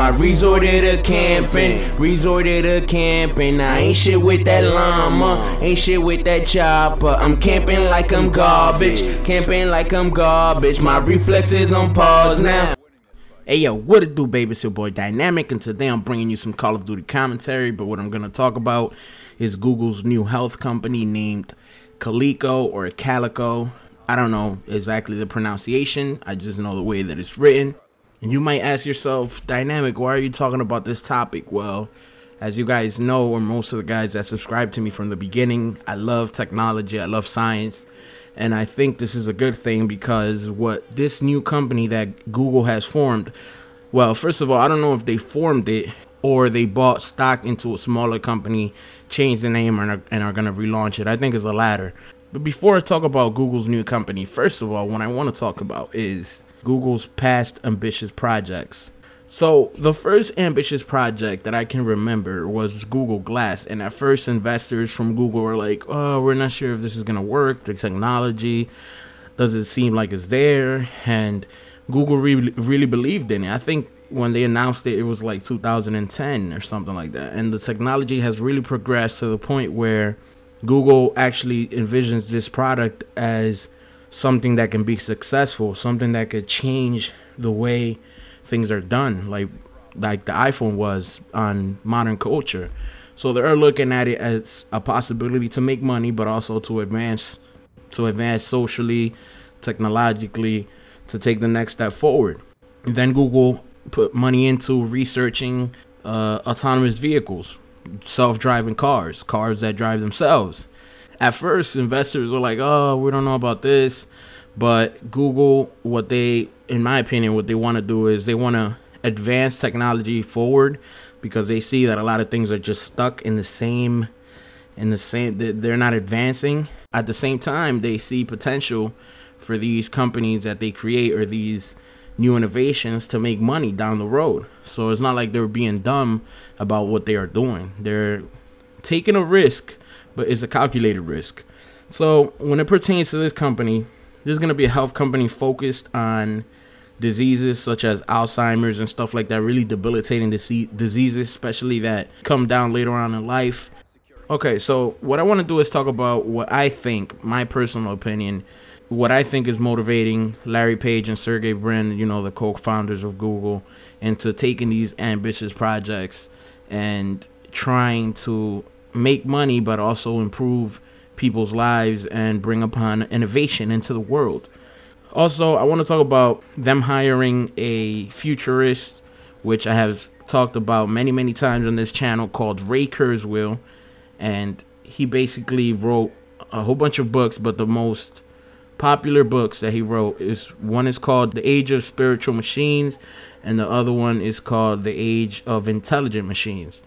I resorted to camping, resorted to camping. I ain't shit with that llama, ain't shit with that chopper. I'm camping like I'm garbage, camping like I'm garbage. My reflexes on pause now. Hey yo, what it do, baby? It's your boy Dynamic, and today I'm bringing you some Call of Duty commentary. But what I'm gonna talk about is Google's new health company named Calico or Calico. I don't know exactly the pronunciation. I just know the way that it's written. You might ask yourself, Dynamic, why are you talking about this topic? Well, as you guys know, or most of the guys that subscribe to me from the beginning, I love technology, I love science, and I think this is a good thing because what this new company that Google has formed, well, first of all, I don't know if they formed it or they bought stock into a smaller company, changed the name, and are, and are going to relaunch it. I think it's the latter. But before I talk about Google's new company, first of all, what I want to talk about is Google's past ambitious projects. So, the first ambitious project that I can remember was Google Glass. And at first, investors from Google were like, oh, we're not sure if this is going to work. The technology doesn't seem like it's there. And Google really, really believed in it. I think when they announced it, it was like 2010 or something like that. And the technology has really progressed to the point where Google actually envisions this product as something that can be successful, something that could change the way things are done, like like the iPhone was on modern culture. So they're looking at it as a possibility to make money, but also to advance, to advance socially, technologically, to take the next step forward. then Google put money into researching uh, autonomous vehicles, self-driving cars, cars that drive themselves at first investors were like, "Oh, we don't know about this," but Google, what they, in my opinion, what they want to do is they want to advance technology forward because they see that a lot of things are just stuck in the same, in the same. They're not advancing. At the same time, they see potential for these companies that they create or these new innovations to make money down the road. So it's not like they're being dumb about what they are doing. They're taking a risk but it's a calculated risk. So when it pertains to this company, this is going to be a health company focused on diseases such as Alzheimer's and stuff like that, really debilitating diseases, especially that come down later on in life. Okay, so what I want to do is talk about what I think, my personal opinion, what I think is motivating Larry Page and Sergey Brin, you know, the co-founders of Google, into taking these ambitious projects and trying to make money but also improve people's lives and bring upon innovation into the world. Also, I want to talk about them hiring a futurist, which I have talked about many, many times on this channel called Ray Kurzweil. And he basically wrote a whole bunch of books, but the most popular books that he wrote is one is called The Age of Spiritual Machines, and the other one is called The Age of Intelligent Machines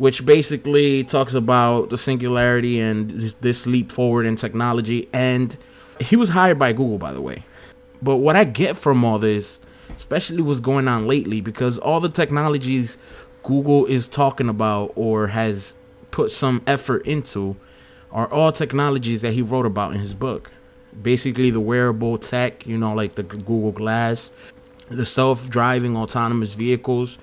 which basically talks about the singularity and this leap forward in technology. And he was hired by Google, by the way. But what I get from all this, especially what's going on lately, because all the technologies Google is talking about or has put some effort into are all technologies that he wrote about in his book. Basically, the wearable tech, you know, like the Google Glass, the self driving autonomous vehicles,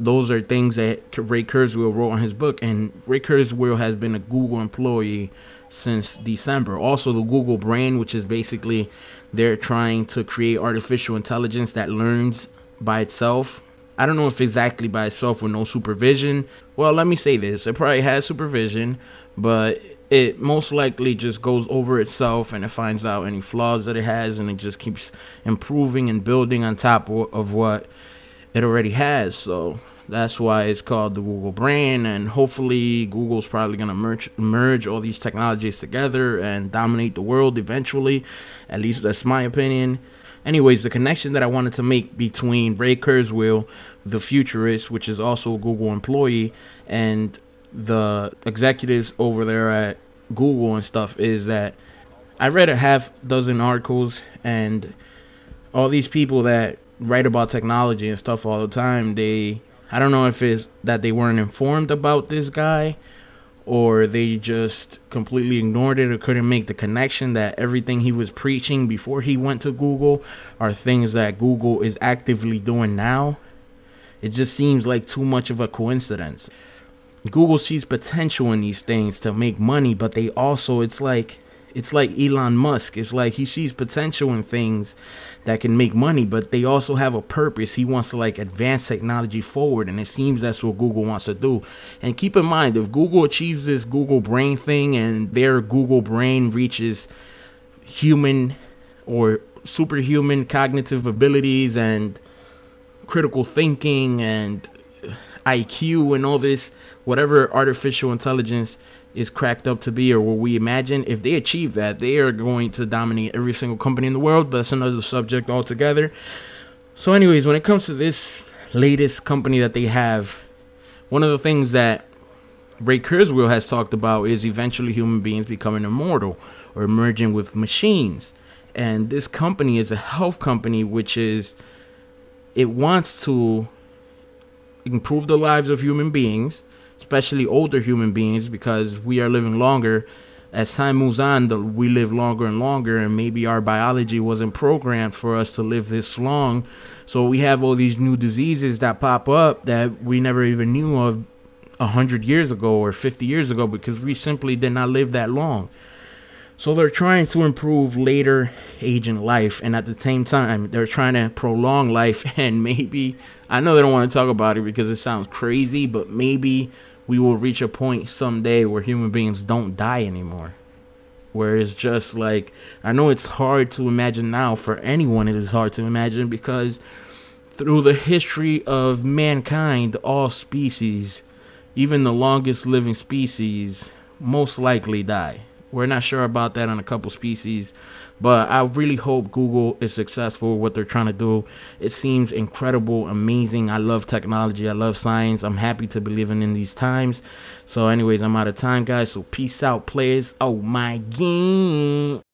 those are things that Ray Kurzweil wrote in his book, and Ray Kurzweil has been a Google employee since December. Also, the Google Brain, which is basically they're trying to create artificial intelligence that learns by itself. I don't know if exactly by itself with no supervision. Well, let me say this: it probably has supervision, but it most likely just goes over itself and it finds out any flaws that it has, and it just keeps improving and building on top of what it already has. So that's why it's called the Google Brain, and hopefully Google's probably gonna merge merge all these technologies together and dominate the world eventually. At least that's my opinion. Anyways, the connection that I wanted to make between Ray Kurzweil, the futurist, which is also a Google employee, and the executives over there at Google and stuff is that I read a half dozen articles and all these people that write about technology and stuff all the time, they I don't know if it's that they weren't informed about this guy or they just completely ignored it or couldn't make the connection that everything he was preaching before he went to Google are things that Google is actively doing now. It just seems like too much of a coincidence. Google sees potential in these things to make money, but they also it's like it's like Elon Musk. It's like he sees potential in things that can make money, but they also have a purpose. He wants to like advance technology forward, and it seems that's what Google wants to do. And keep in mind, if Google achieves this Google Brain thing and their Google Brain reaches human or superhuman cognitive abilities and critical thinking and IQ and all this, whatever artificial intelligence is cracked up to be or what we imagine, if they achieve that, they are going to dominate every single company in the world. But that's another subject altogether. So, anyways, when it comes to this latest company that they have, one of the things that Ray Kurzweil has talked about is eventually human beings becoming immortal or merging with machines. And this company is a health company, which is it wants to improve the lives of human beings especially older human beings, because we are living longer. As time moves on, the, we live longer and longer, and maybe our biology wasn't programmed for us to live this long. So we have all these new diseases that pop up that we never even knew of a hundred years ago or 50 years ago because we simply did not live that long. So they're trying to improve later age in life, and at the same time, they're trying to prolong life. And maybe I know they don't want to talk about it because it sounds crazy, but maybe we will reach a point someday where human beings don't die anymore. Where it's just like, I know it's hard to imagine now. For anyone, it is hard to imagine because through the history of mankind, all species, even the longest living species, most likely die. We're not sure about that on a couple species, but I really hope Google is successful with what they're trying to do. It seems incredible, amazing. I love technology. I love science. I'm happy to be living in these times. So, anyways, I'm out of time, guys. So, peace out, players. Oh my god.